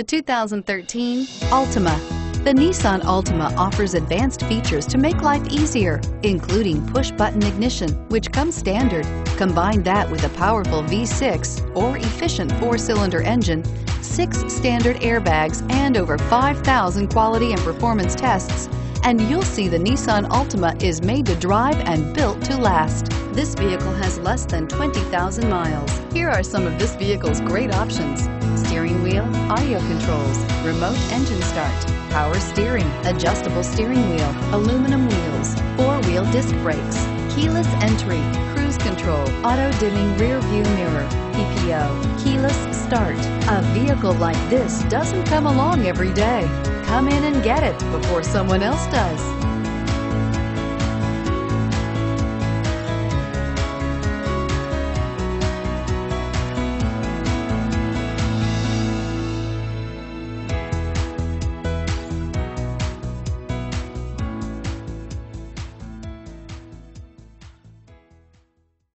The 2013 Altima. The Nissan Altima offers advanced features to make life easier, including push-button ignition, which comes standard. Combine that with a powerful V6 or efficient four-cylinder engine, six standard airbags, and over 5,000 quality and performance tests, and you'll see the Nissan Altima is made to drive and built to last. This vehicle has less than 20,000 miles. Here are some of this vehicle's great options. Steering wheel, audio controls, remote engine start, power steering, adjustable steering wheel, aluminum wheels, four-wheel disc brakes, keyless entry, cruise control, auto dimming rear view mirror, PPO, keyless start. A vehicle like this doesn't come along every day. Come in and get it before someone else does.